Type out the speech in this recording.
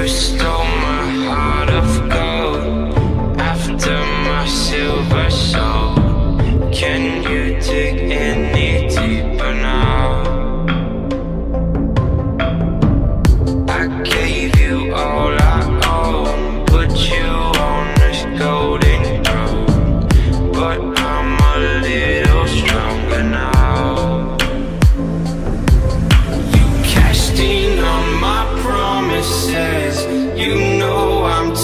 you stole